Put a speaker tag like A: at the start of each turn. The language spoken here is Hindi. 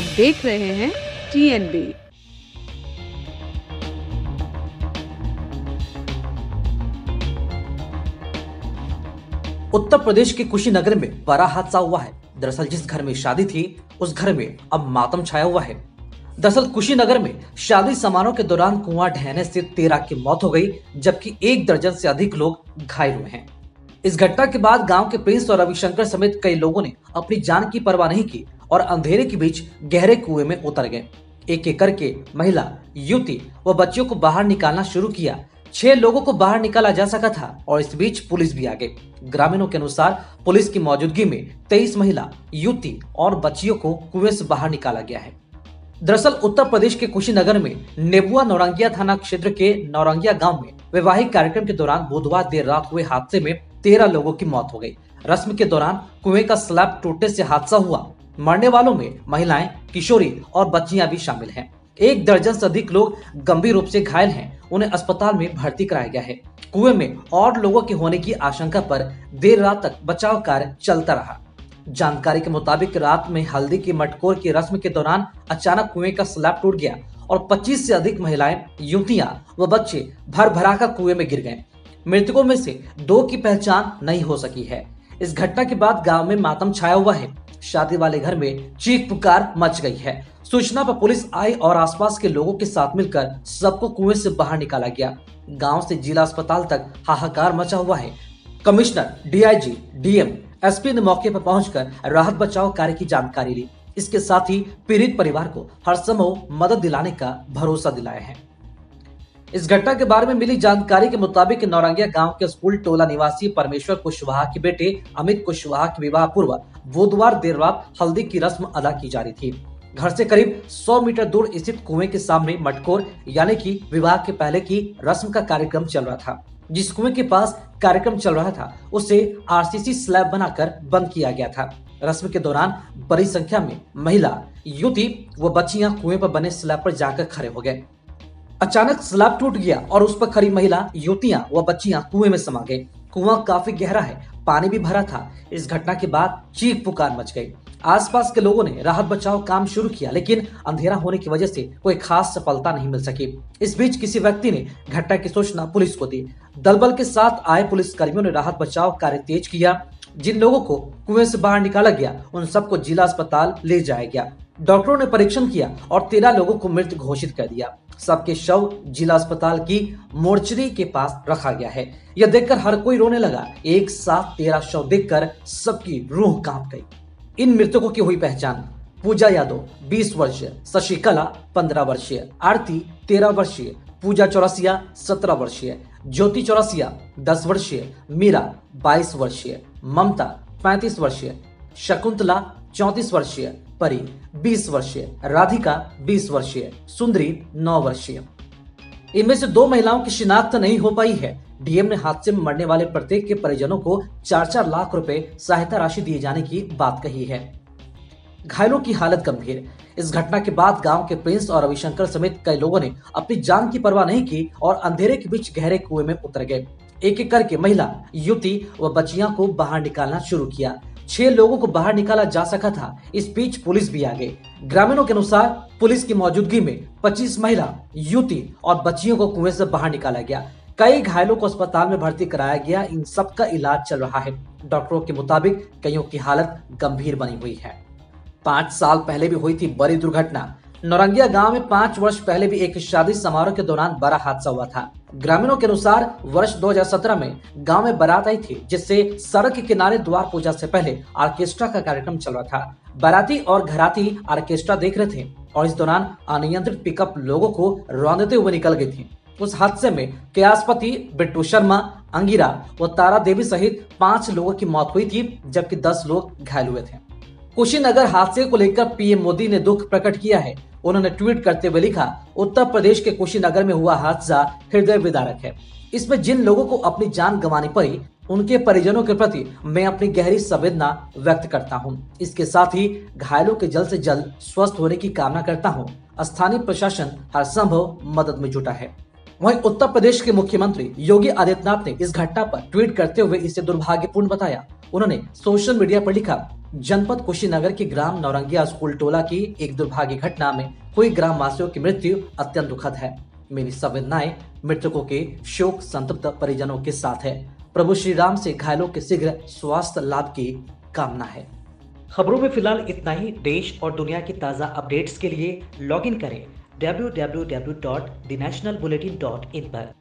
A: आप देख रहे हैं टीएनबी
B: उत्तर प्रदेश के कुशीनगर में बड़ा हादसा हुआ है। दरअसल जिस घर में शादी थी, उस घर में अब मातम छाया हुआ है। दरअसल कुशीनगर में शादी समारोह के दौरान कुआँ ढहने से तेरह की मौत हो गई, जबकि एक दर्जन से अधिक लोग घायल हुए हैं। इस घटना के बाद गाँव के प्रिंस और रविशंकर समेत कई लोगों ने अपनी जान की परवाह नहीं की। और अंधेरे के बीच गहरे कुएँ में उतर गए। एक एक करके महिला, युवती व बच्चियों को बाहर निकालना शुरू किया। छह लोगों को बाहर निकाला जा सका था और इस बीच पुलिस भी आ गई। ग्रामीणों के अनुसार पुलिस की मौजूदगी में तेईस महिला, युवती और बच्चियों को कुएँ से बाहर निकाला गया है। दरअसल उत्तर प्रदेश के कुशीनगर में नेबुआ नौरंगिया थाना क्षेत्र के नौरंगिया गाँव में वैवाहिक कार्यक्रम के दौरान बुधवार देर रात हुए हादसे में तेरह लोगों की मौत हो गई। रस्म के दौरान कुएँ का स्लैब टूटने से हादसा हुआ। मरने वालों में महिलाएँ, किशोरी और बच्चियाँ भी शामिल हैं। एक दर्जन से अधिक लोग गंभीर रूप से घायल हैं। उन्हें अस्पताल में भर्ती कराया गया है। कुएँ में और लोगों के होने की आशंका पर देर रात तक बचाव कार्य चलता रहा। जानकारी के मुताबिक रात में हल्दी की मटकोर की रस्म के दौरान अचानक कुएँ का स्लैब टूट गया और 25 से अधिक महिलाएँ, युवतियाँ व बच्चे भर भरा कर कुएँ में गिर गए। मृतकों में से दो की पहचान नहीं हो सकी है। इस घटना के बाद गाँव में मातम छाया हुआ है। शादी वाले घर में चीख पुकार मच गई है। सूचना पर पुलिस आई और आसपास के लोगों के साथ मिलकर सबको कुएँ से बाहर निकाला गया। गाँव से जिला अस्पताल तक हाहाकार मचा हुआ है। कमिश्नर, डीआईजी, डीएम, एसपी ने मौके पर पहुंचकर राहत बचाव कार्य की जानकारी ली। इसके साथ ही पीड़ित परिवार को हर संभव मदद दिलाने का भरोसा दिलाया है। इस घटना के बारे में मिली जानकारी के मुताबिक नौरंगिया गाँव के स्कूल टोला निवासी परमेश्वर कुशवाहा के बेटे अमित कुशवाहा के विवाह पूर्व बुधवार देर रात हल्दी की रस्म अदा की जा रही थी। घर से करीब 100 मीटर दूर स्थित कुएँ के सामने मटकोर, यानी कि विवाह के पहले की रस्म का कार्यक्रम चल रहा था। जिस कुएँ के पास कार्यक्रम चल रहा था, उसे आरसीसी स्लैब बनाकर बंद किया गया था। रस्म के दौरान बड़ी संख्या में महिला, युवती व बच्चियाँ कुएँ पर बने स्लैब पर जाकर खड़े हो गए। अचानक स्लैब टूट गया और उस पर खड़ी महिला, युवतियाँ व बच्चियाँ कुएँ में समा गई। कुआँ काफ़ी गहरा है, पानी भी भरा था। इस घटना के बाद चीख पुकार मच गई। आसपास के लोगों ने राहत बचाव काम शुरू किया, लेकिन अंधेरा होने की वजह से कोई खास सफलता नहीं मिल सकी। इस बीच किसी व्यक्ति ने घटना की सूचना पुलिस को दी। दल बल के साथ आए पुलिस कर्मियों ने राहत बचाव कार्य तेज किया। जिन लोगों को कुएँ से बाहर निकाला गया, उन सबको जिला अस्पताल ले जाया गया। डॉक्टरों ने परीक्षण किया और तेरह लोगों को मृत घोषित कर दिया। सबके शव जिला अस्पताल की मोर्चरी के पास रखा गया है। यह देखकर हर कोई रोने लगा। एक साथ तेरह शव देखकर सबकी रूह काँप गई। इन मृतकों की हुई पहचान पूजा यादव 20 वर्षीय, शशिकला 15 वर्षीय, आरती 13 वर्षीय, पूजा चौरसिया 17 वर्षीय ज्योति चौरसिया 10 वर्षीय, मीरा 22 वर्षीय, ममता 35 वर्षीय, शकुंतला 34 वर्षीय, परी 20 वर्षीय, राधिका 20 वर्षीय, सुंदरी, नौ वर्षीय। इनमें से दो महिलाओं की शिनाख्त नहीं हो पाई है। डीएम ने हादसे में मरने वाले प्रत्येक के परिजनों को चार चार लाख रुपए सहायता राशि दिए जाने की बात कही है। घायलों की हालत गंभीर। इस घटना के बाद गाँव के प्रिंस और रविशंकर समेत कई लोगों ने अपनी जान की परवाह नहीं की और अंधेरे के बीच गहरे कुएँ में उतर गए। एक एक करके महिला, युवती व बच्चियाँ को बाहर निकालना शुरू किया। छह लोगों को बाहर निकाला जा सका था। इस बीच पुलिस भी आ गई। ग्रामीणों के अनुसार पुलिस की मौजूदगी में 25 महिला, युवती और बच्चियों को कुएँ से बाहर निकाला गया। कई घायलों को अस्पताल में भर्ती कराया गया। इन सब का इलाज चल रहा है। डॉक्टरों के मुताबिक कईयों की हालत गंभीर बनी हुई है। पाँच साल पहले भी हुई थी बड़ी दुर्घटना। नौरंगिया गाँव में पाँच वर्ष पहले भी एक शादी समारोह के दौरान बड़ा हादसा हुआ था। ग्रामीणों के अनुसार, वर्ष 2017 में गाँव में बारात आई थी, जिससे सड़क के किनारे द्वार पूजा से पहले ऑर्केस्ट्रा का कार्यक्रम चल रहा था। बाराती और घराती ऑर्केस्ट्रा देख रहे थे और इस दौरान अनियंत्रित पिकअप लोगों को रौंदते हुए निकल गई थी। उस हादसे में कयासपति बिट्टू शर्मा, अंगिरा व तारा देवी सहित पाँच लोगों की मौत हुई थी, जबकि दस लोग घायल हुए थे। कुशीनगर हादसे को लेकर पीएम मोदी ने दुख प्रकट किया है उन्होंने ट्वीट करते हुए लिखा, उत्तर प्रदेश के कुशीनगर में हुआ हादसा हृदय विदारक है इसमें जिन लोगों को अपनी जान गंवानी पड़ी, उनके परिजनों के प्रति मैं अपनी गहरी संवेदना व्यक्त करता हूँ। इसके साथ ही घायलों के जल्द से जल्द स्वस्थ होने की कामना करता हूँ। स्थानीय प्रशासन हर संभव मदद में जुटा है वहीं उत्तर प्रदेश के मुख्यमंत्री योगी आदित्यनाथ ने इस घटना पर ट्वीट करते हुए इसे दुर्भाग्यपूर्ण बताया उन्होंने सोशल मीडिया पर लिखा जनपद कुशीनगर के ग्राम नौरंगिया स्कूल टोला की एक दुर्भाग्य घटना में हुई ग्राम वासियों की मृत्यु अत्यंत दुखद है। मेरी संवेदनाएँ मृतकों के शोक, संतप्त परिजनों के साथ है। प्रभु श्री राम से घायलों के शीघ्र स्वास्थ्य लाभ की कामना है। खबरों में फ़िलहाल इतना ही। देश और दुनिया की ताज़ा अपडेट्स के लिए लॉगिन करें www.thenationalbulletin.in पर।